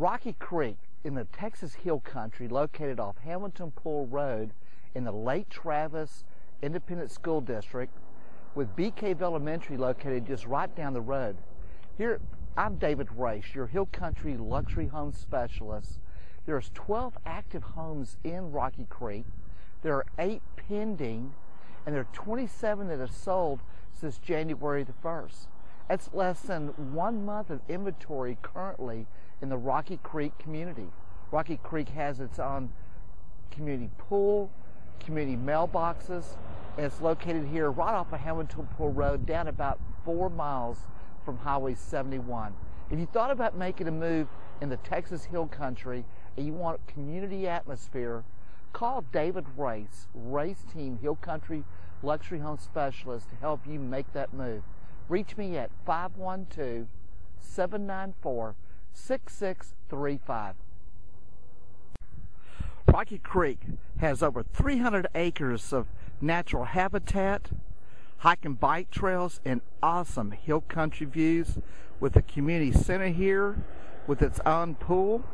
Rocky Creek in the Texas Hill Country located off Hamilton Pool Road in the Lake Travis Independent School District with Cave Elementary located just right down the road. Here, I'm David Raesz, your Hill Country luxury home specialist. There's 12 active homes in Rocky Creek. There are eight pending, and there are 27 that have sold since January the 1st. That's less than one month of inventory currently in the Rocky Creek community. Rocky Creek has its own community pool, community mailboxes, and it's located here right off of Hamilton Pool Road down about four miles from Highway 71. If you thought about making a move in the Texas Hill Country and you want a community atmosphere, call David Raesz, Raesz Team Hill Country Luxury Home Specialist to help you make that move. Reach me at 512 794 6635. Rocky Creek has over 300 acres of natural habitat, hike and bike trails, and awesome hill country views with a community center here with its own pool